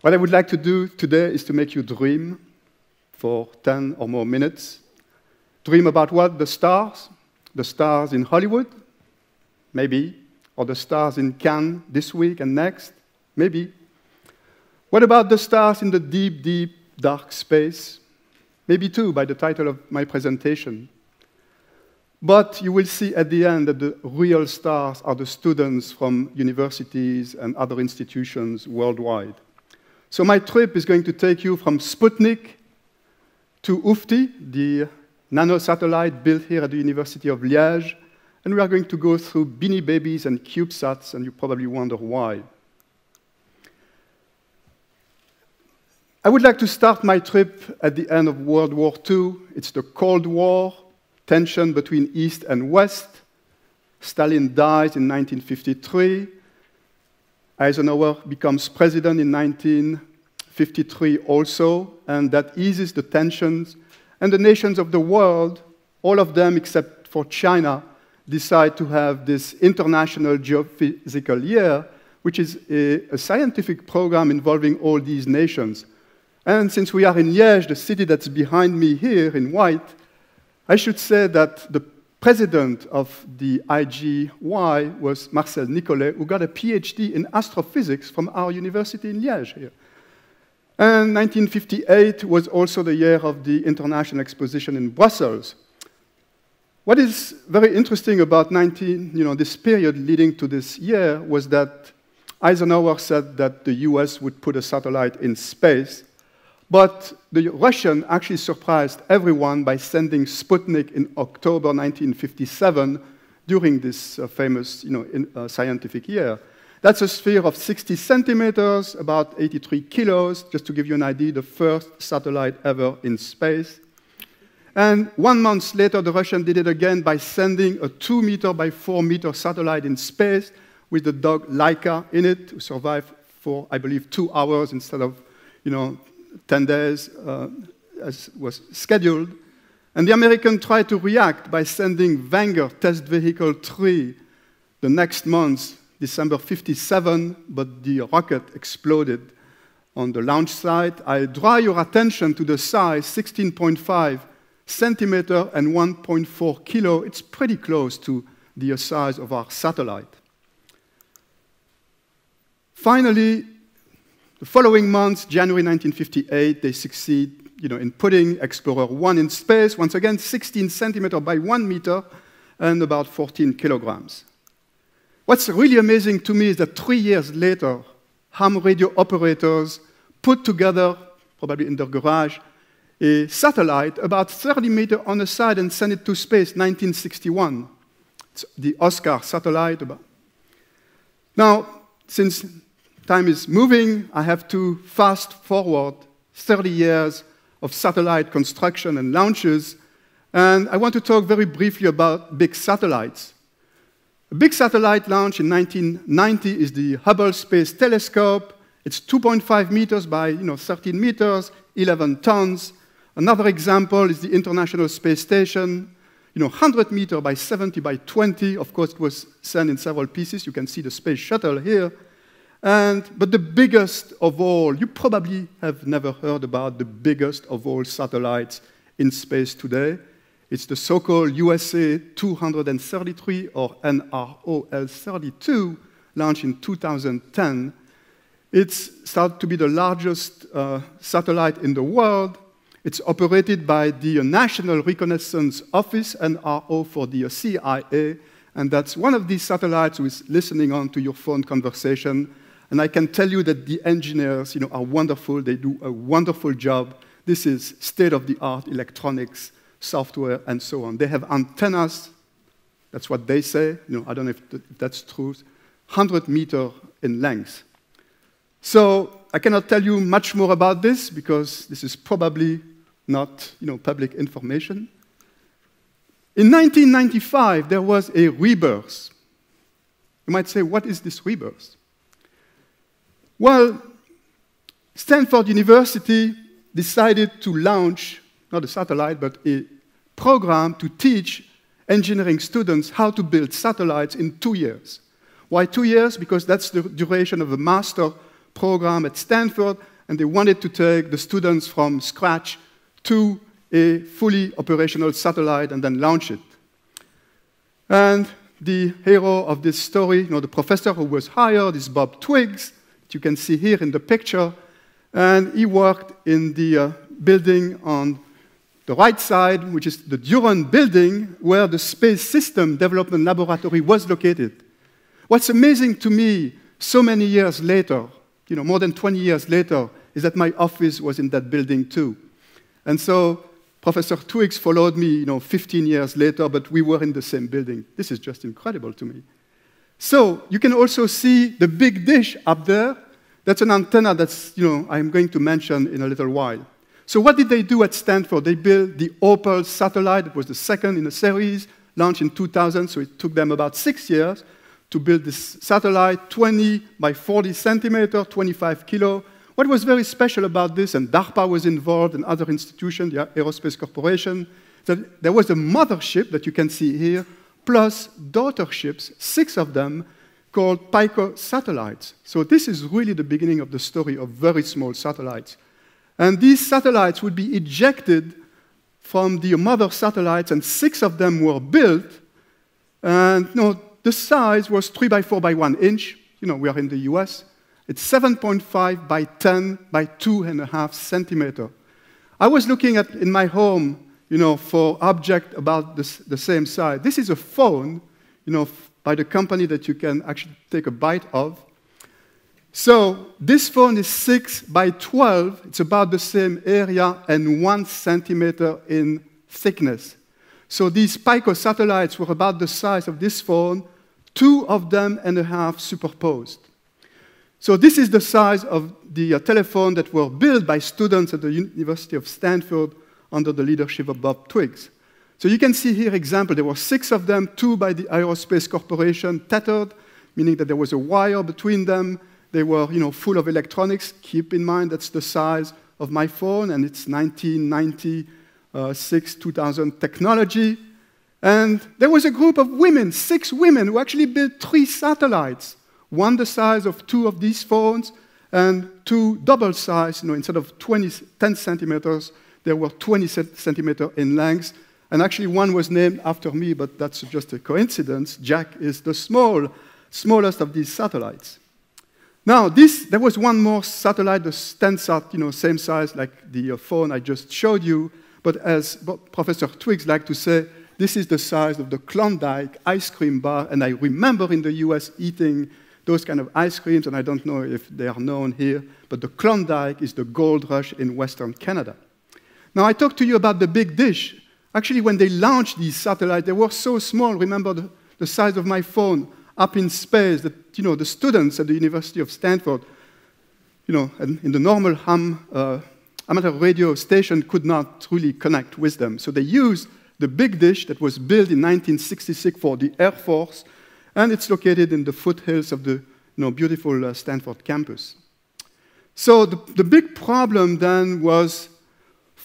What I would like to do today is to make you dream for 10 or more minutes. Dream about what? The stars? The stars in Hollywood? Maybe. Or the stars in Cannes this week and next? Maybe. What about the stars in the deep, deep, dark space? Maybe too, by the title of my presentation. But you will see at the end that the real stars are the students from universities and other institutions worldwide. So my trip is going to take you from Sputnik to OUFTI, the nanosatellite built here at the University of Liège, and we are going to go through Beanie Babies and CubeSats, and you probably wonder why. I would like to start my trip at the end of World War II. It's the Cold War, tension between East and West. Stalin dies in 1953. Eisenhower becomes president in 1953 also, and that eases the tensions. And the nations of the world, all of them except for China, decide to have this International Geophysical Year, which is a, a scientific program involving all these nations. And since we are in Liège, the city that's behind me here in white, I should say that the president of the IGY was Marcel Nicolet, who got a PhD in astrophysics from our university in Liège here. And 1958 was also the year of the International Exposition in Brussels. What is very interesting about 19, you know, this period leading to this year was that Eisenhower said that the US would put a satellite in space but the Russian actually surprised everyone by sending Sputnik in October 1957 during this uh, famous you know, in, uh, scientific year. That's a sphere of 60 centimeters, about 83 kilos, just to give you an idea, the first satellite ever in space. And one month later, the Russians did it again by sending a two meter by four meter satellite in space with the dog Laika in it, who survived for, I believe, two hours instead of, you know, 10 days uh, as was scheduled. And the Americans tried to react by sending Vanguard Test Vehicle 3 the next month, December 57, but the rocket exploded on the launch site. I draw your attention to the size 16.5 centimeter and 1.4 kilo. It's pretty close to the size of our satellite. Finally, the following month, January 1958, they succeed you know, in putting Explorer 1 in space, once again 16 centimeter by 1 meter and about 14 kilograms. What's really amazing to me is that three years later, ham radio operators put together, probably in their garage, a satellite about 30 meters on the side and sent it to space, 1961. It's the Oscar satellite. Now, since time is moving, I have to fast forward 30 years of satellite construction and launches, and I want to talk very briefly about big satellites. A big satellite launch in 1990 is the Hubble Space Telescope. It's 2.5 meters by you know, 13 meters, 11 tons. Another example is the International Space Station, you know, 100 meters by 70 by 20. Of course, it was sent in several pieces. You can see the space shuttle here. And, but the biggest of all, you probably have never heard about the biggest of all satellites in space today. It's the so called USA 233 or NROL 32, launched in 2010. It's started to be the largest uh, satellite in the world. It's operated by the National Reconnaissance Office, NRO, for the CIA, and that's one of these satellites who is listening on to your phone conversation and I can tell you that the engineers you know, are wonderful. They do a wonderful job. This is state-of-the-art electronics, software, and so on. They have antennas. That's what they say. You know, I don't know if, if that's true. 100 meter in length. So I cannot tell you much more about this because this is probably not you know, public information. In 1995, there was a rebirth. You might say, what is this rebirth? Well, Stanford University decided to launch, not a satellite, but a program to teach engineering students how to build satellites in two years. Why two years? Because that's the duration of a master program at Stanford. and they wanted to take the students from scratch to a fully operational satellite and then launch it. And the hero of this story, you know, the professor who was hired is Bob Twiggs, you can see here in the picture. And he worked in the uh, building on the right side, which is the Durand building, where the Space System Development Laboratory was located. What's amazing to me so many years later, you know, more than 20 years later, is that my office was in that building too. And so Professor Twiggs followed me, you know, 15 years later, but we were in the same building. This is just incredible to me. So you can also see the big dish up there. That's an antenna that's, you know, I'm going to mention in a little while. So what did they do at Stanford? They built the Opal satellite. It was the second in a series, launched in 2000, so it took them about six years to build this satellite, 20 by 40 centimeter, 25 kilo, what was very special about this, and DARPA was involved and other institutions, the Aerospace Corporation, that there was a mothership that you can see here, plus daughter ships, six of them, called Pico satellites. So this is really the beginning of the story of very small satellites. And these satellites would be ejected from the mother satellites, and six of them were built. And you know, the size was three by four by one inch. You know, we are in the US. It's 7.5 by 10 by 2.5 centimeter. I was looking at in my home, you know, for object about the same size. This is a phone, you know, by the company that you can actually take a bite of. So this phone is 6 by 12. It's about the same area and 1 centimeter in thickness. So these Pico satellites were about the size of this phone, two of them and a half superposed. So this is the size of the uh, telephone that were built by students at the University of Stanford under the leadership of Bob Twiggs. So you can see here example, there were six of them, two by the Aerospace Corporation, tethered, meaning that there was a wire between them. They were you know, full of electronics. Keep in mind that's the size of my phone, and it's 1996, 2000 technology. And there was a group of women, six women, who actually built three satellites one the size of two of these phones, and two double size, you know, instead of 20, 10 centimeters, they were 20 centimeters in length. And actually, one was named after me, but that's just a coincidence. Jack is the small, smallest of these satellites. Now, this, there was one more satellite, the STENSAT, you know, same size like the uh, phone I just showed you. But as Professor Twiggs liked to say, this is the size of the Klondike ice cream bar. And I remember in the US eating those kind of ice creams, and I don't know if they are known here, but the Klondike is the gold rush in Western Canada. Now, I talked to you about the big dish. Actually, when they launched these satellites, they were so small. Remember the, the size of my phone up in space that, you know, the students at the University of Stanford, you know, in the normal ham, uh, amateur radio station could not really connect with them. So they used the big dish that was built in 1966 for the Air Force and it's located in the foothills of the you know, beautiful uh, Stanford campus. So the, the big problem then was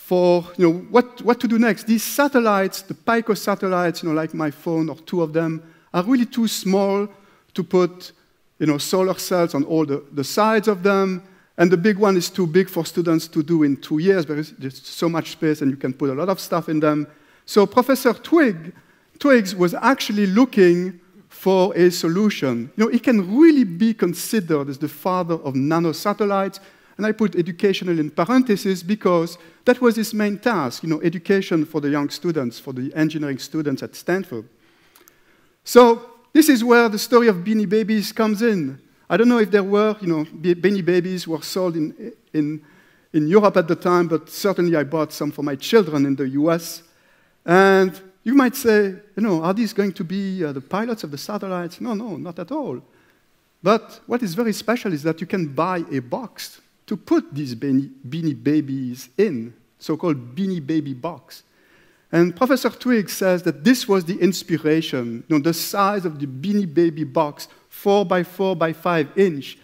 for you know, what, what to do next. These satellites, the Pico satellites, you know, like my phone or two of them, are really too small to put you know, solar cells on all the, the sides of them. And the big one is too big for students to do in two years because there's so much space and you can put a lot of stuff in them. So Professor Twig, Twiggs was actually looking for a solution. You know, he can really be considered as the father of nanosatellites, and I put educational in parentheses because that was his main task, you know, education for the young students, for the engineering students at Stanford. So this is where the story of Beanie Babies comes in. I don't know if there were, you know, Beanie Babies were sold in, in, in Europe at the time, but certainly I bought some for my children in the US. And you might say, you know, are these going to be uh, the pilots of the satellites? No, no, not at all. But what is very special is that you can buy a box to put these beanie, babies in, so-called beanie baby box. And Professor Twiggs says that this was the inspiration, you know, the size of the beanie baby box, 4 by 4 by 5 inch,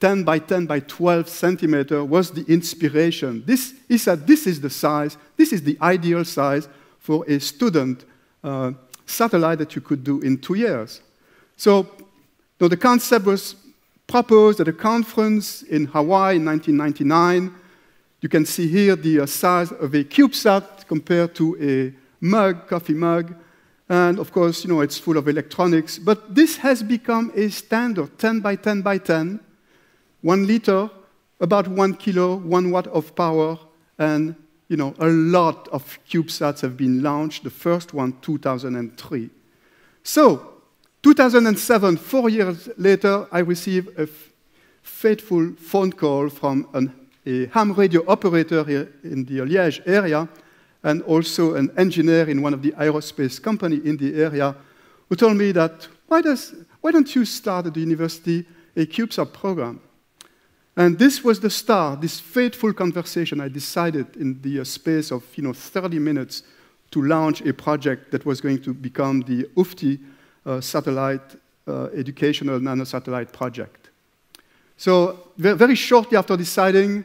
10 by 10 by 12 centimeter, was the inspiration. This, he said, this is the size, this is the ideal size for a student uh, satellite that you could do in two years. So you know, the concept was proposed at a conference in Hawaii in 1999. You can see here the uh, size of a CubeSat compared to a mug, coffee mug. And of course, you know, it's full of electronics. But this has become a standard 10 by 10 by 10, one liter, about one kilo, one watt of power, and you know, a lot of CubeSats have been launched, the first one 2003. So, 2007, four years later, I received a fateful phone call from an, a ham radio operator here in the Liège area and also an engineer in one of the aerospace company in the area who told me that, why, does, why don't you start at the university a CubeSat program? And this was the start, this fateful conversation. I decided in the space of you know, 30 minutes to launch a project that was going to become the OUFTI satellite uh, educational nanosatellite project. So very shortly after deciding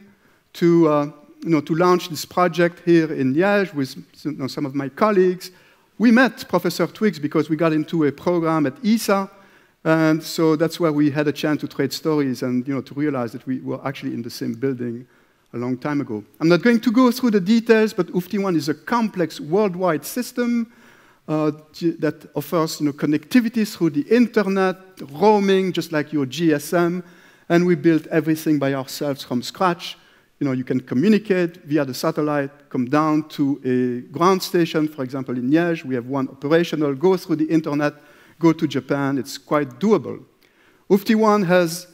to, uh, you know, to launch this project here in Liège with you know, some of my colleagues, we met Professor Twiggs because we got into a program at ESA and so that's where we had a chance to trade stories and you know, to realize that we were actually in the same building a long time ago. I'm not going to go through the details, but OUFTI-1 is a complex worldwide system uh, that offers you know, connectivity through the internet, roaming, just like your GSM, and we built everything by ourselves from scratch. You know, you can communicate via the satellite, come down to a ground station, for example, in Liège, we have one operational, go through the internet, go to Japan. It's quite doable. OUFTI-1 has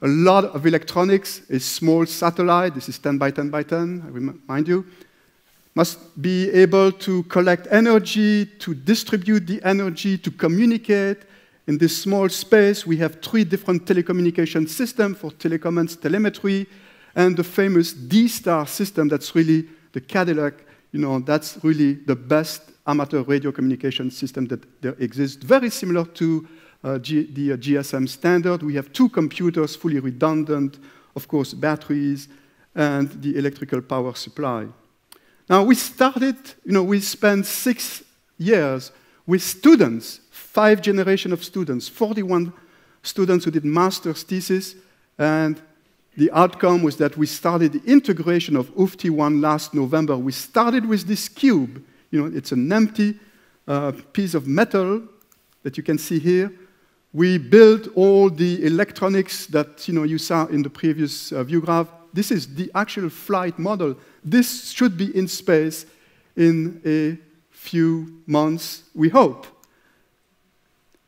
a lot of electronics, a small satellite, this is 10 by 10 by 10, I remind you, must be able to collect energy, to distribute the energy, to communicate. In this small space, we have three different telecommunication systems for telecom and telemetry, and the famous D-Star system that's really the Cadillac, you know, that's really the best amateur radio communication system that there exists, very similar to uh, the uh, GSM standard. We have two computers, fully redundant, of course, batteries, and the electrical power supply. Now, we started, you know, we spent six years with students, five generation of students, 41 students who did master's thesis, and the outcome was that we started the integration of OUFTI-1 last November. We started with this cube, you know, it's an empty uh, piece of metal that you can see here. We built all the electronics that you, know, you saw in the previous uh, view graph. This is the actual flight model. This should be in space in a few months, we hope.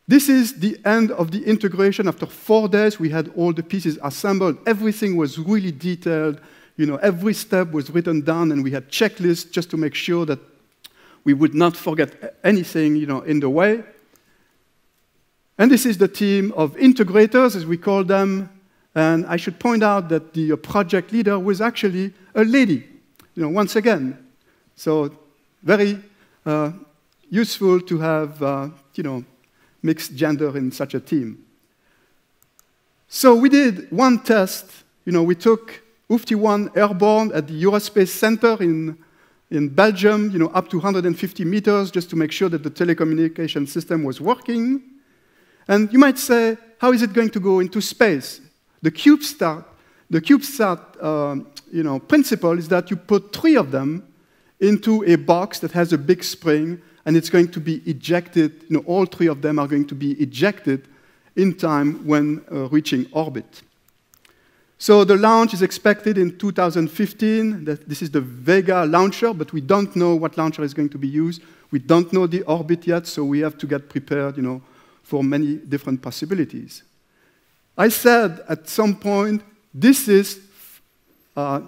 This is the end of the integration. After four days, we had all the pieces assembled. Everything was really detailed. You know, every step was written down, and we had checklists just to make sure that we would not forget anything you know, in the way. And this is the team of integrators, as we call them. And I should point out that the project leader was actually a lady, you know, once again. So very uh, useful to have, uh, you know, mixed gender in such a team. So we did one test. You know, we took OUFTI-1 airborne at the Eurospace Center in in Belgium, you know, up to 150 meters just to make sure that the telecommunication system was working. And you might say, how is it going to go into space? The CubeSat, the CubeSat uh, you know, principle is that you put three of them into a box that has a big spring, and it's going to be ejected, you know, all three of them are going to be ejected in time when uh, reaching orbit. So the launch is expected in 2015. This is the Vega launcher, but we don't know what launcher is going to be used. We don't know the orbit yet, so we have to get prepared, you know, for many different possibilities. I said at some point, this is uh,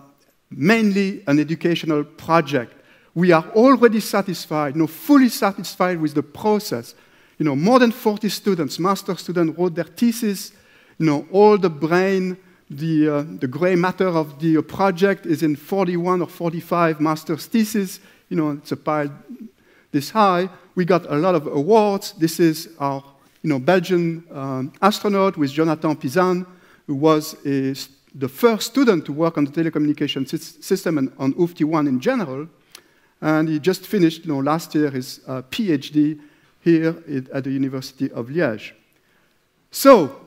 mainly an educational project. We are already satisfied, you know, fully satisfied with the process. You know, more than 40 students, master students, wrote their thesis. You know, all the brain the, uh, the gray matter of the project is in 41 or 45 master's theses. You know, it's a pile this high. We got a lot of awards. This is our you know, Belgian um, astronaut with Jonathan Pisane, who was a, the first student to work on the telecommunication system and on OUFTI-1 in general. And he just finished you know, last year his uh, PhD here at the University of Liège. So,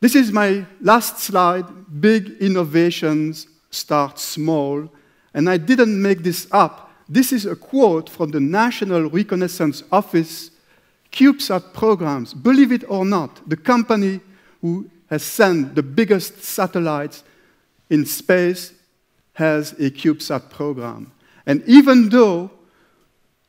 This is my last slide. Big innovations start small. And I didn't make this up. This is a quote from the National Reconnaissance Office CubeSat programs. Believe it or not, the company who has sent the biggest satellites in space has a CubeSat program. And even though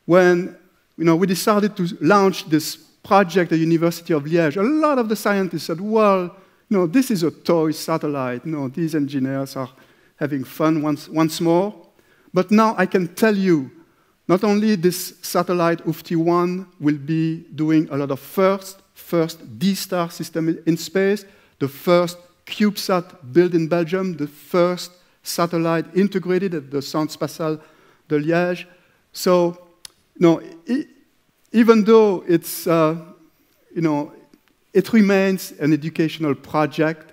when you know, we decided to launch this project at the University of Liège, a lot of the scientists said, well, you know, this is a toy satellite. You know, these engineers are having fun once, once more. But now I can tell you, not only this satellite OUFTI-1 will be doing a lot of first, first D-Star system in space, the first CubeSat built in Belgium, the first satellite integrated at the Centre Spatial de Liège. So, you know, even though it's, uh, you know, it remains an educational project,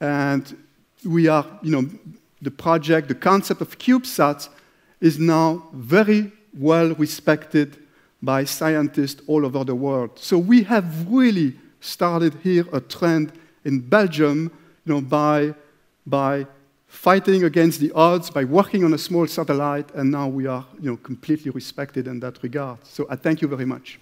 and we are, you know, the project, the concept of CubeSats is now very well respected by scientists all over the world. So we have really started here a trend in Belgium you know, by, by fighting against the odds, by working on a small satellite, and now we are you know, completely respected in that regard. So I thank you very much.